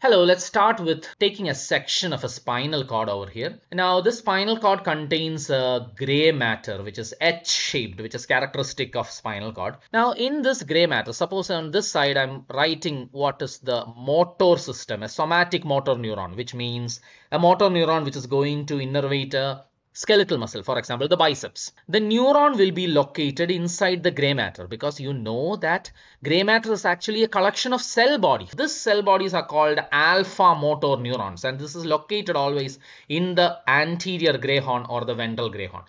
Hello, let's start with taking a section of a spinal cord over here. Now, this spinal cord contains a gray matter which is H-shaped, which is characteristic of spinal cord. Now, in this gray matter, suppose on this side I'm writing what is the motor system, a somatic motor neuron, which means a motor neuron which is going to innervate a skeletal muscle, for example, the biceps. The neuron will be located inside the gray matter because you know that gray matter is actually a collection of cell bodies. These cell bodies are called alpha motor neurons and this is located always in the anterior gray horn or the ventral gray horn.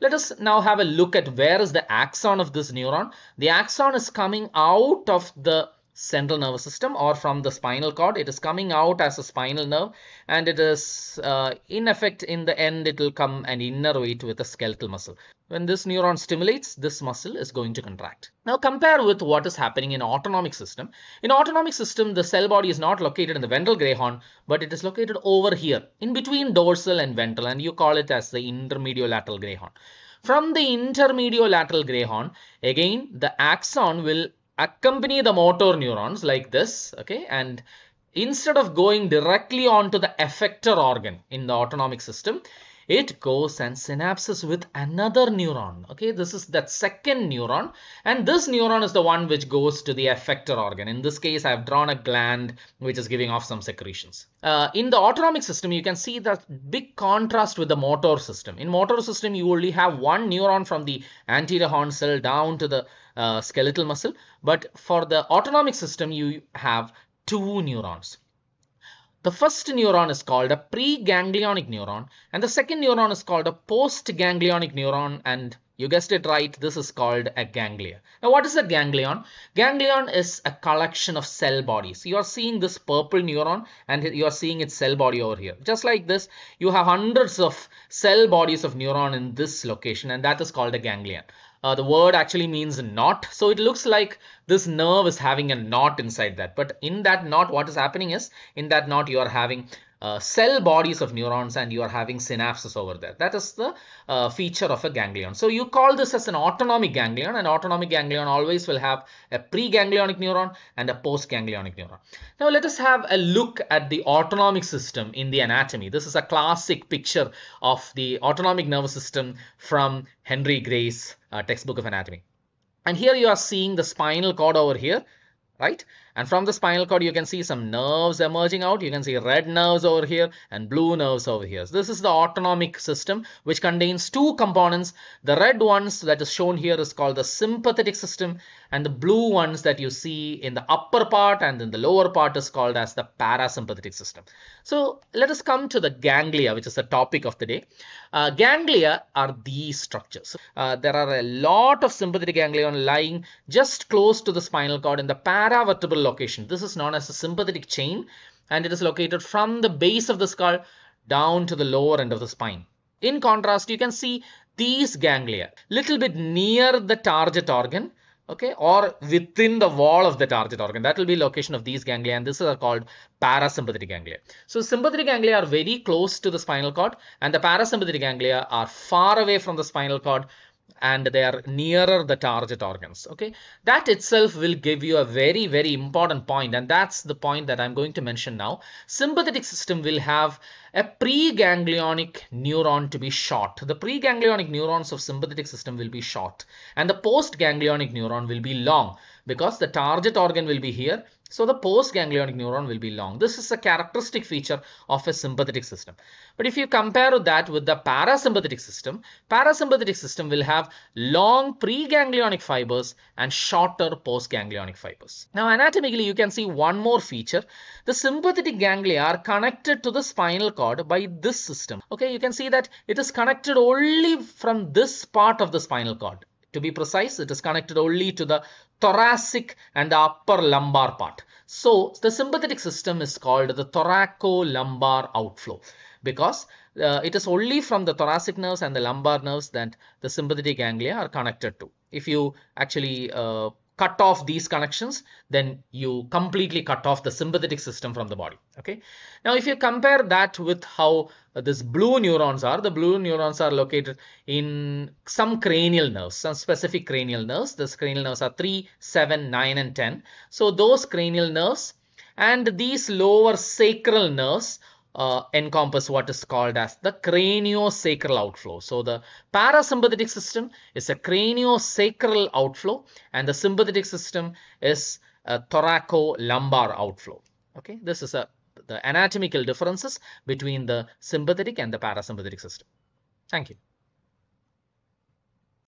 Let us now have a look at where is the axon of this neuron. The axon is coming out of the central nervous system or from the spinal cord. It is coming out as a spinal nerve and it is uh, in effect in the end it will come and innervate with a skeletal muscle. When this neuron stimulates this muscle is going to contract. Now compare with what is happening in autonomic system. In autonomic system the cell body is not located in the ventral gray horn but it is located over here in between dorsal and ventral and you call it as the intermediolateral gray horn from the intermediolateral gray horn again the axon will accompany the motor neurons like this okay and instead of going directly onto the effector organ in the autonomic system it goes and synapses with another neuron okay? This is that second neuron and this neuron is the one which goes to the effector organ. In this case i have drawn a gland which is giving off some secretions. Uh, in the autonomic system you can see that big contrast with the motor system. In motor system you only have one neuron from the anterior horn cell down to the uh, skeletal muscle but for the autonomic system you have two neurons the first neuron is called a preganglionic neuron and the second neuron is called a postganglionic neuron and you guessed it right, this is called a ganglia. Now what is a ganglion? Ganglion is a collection of cell bodies. You are seeing this purple neuron and you are seeing its cell body over here. Just like this, you have hundreds of cell bodies of neuron in this location and that is called a ganglion. Uh, the word actually means knot. So it looks like this nerve is having a knot inside that. But in that knot, what is happening is in that knot, you are having uh, cell bodies of neurons and you are having synapses over there. That is the uh, feature of a ganglion. So you call this as an autonomic ganglion. An autonomic ganglion always will have a preganglionic neuron and a postganglionic neuron. Now let us have a look at the autonomic system in the anatomy. This is a classic picture of the autonomic nervous system from Henry Gray's uh, textbook of anatomy. And here you are seeing the spinal cord over here right and from the spinal cord you can see some nerves emerging out. You can see red nerves over here and blue nerves over here. So this is the autonomic system which contains two components. The red ones that is shown here is called the sympathetic system and the blue ones that you see in the upper part and in the lower part is called as the parasympathetic system. So let us come to the ganglia which is the topic of the day uh, ganglia are these structures. Uh, there are a lot of sympathetic ganglion lying just close to the spinal cord in the paravertebral location. This is known as a sympathetic chain and it is located from the base of the skull down to the lower end of the spine. In contrast, you can see these ganglia little bit near the target organ okay or within the wall of the target organ that will be location of these ganglia and this is called parasympathetic ganglia so sympathetic ganglia are very close to the spinal cord and the parasympathetic ganglia are far away from the spinal cord and they are nearer the target organs okay? That itself will give you a very very important point and that's the point that i'm going to mention now. Sympathetic system will have a preganglionic neuron to be short the preganglionic neurons of sympathetic system will be short and the postganglionic neuron will be long because the target organ will be here so the postganglionic neuron will be long. This is a characteristic feature of a sympathetic system. But if you compare that with the parasympathetic system, parasympathetic system will have long preganglionic fibers and shorter postganglionic fibers. Now anatomically you can see one more feature. The sympathetic ganglia are connected to the spinal cord by this system. Okay, you can see that it is connected only from this part of the spinal cord. To be precise, it is connected only to the thoracic and the upper lumbar part. So the sympathetic system is called the thoracolumbar outflow because uh, it is only from the thoracic nerves and the lumbar nerves that the sympathetic ganglia are connected to. If you actually uh, cut off these connections, then you completely cut off the sympathetic system from the body. Okay. Now, if you compare that with how this blue neurons are, the blue neurons are located in some cranial nerves, some specific cranial nerves. These cranial nerves are 3, 7, 9 and 10. So those cranial nerves and these lower sacral nerves uh, encompass what is called as the craniosacral outflow. So the parasympathetic system is a craniosacral outflow and the sympathetic system is a thoracolumbar outflow. Okay, this is a the anatomical differences between the sympathetic and the parasympathetic system. Thank you.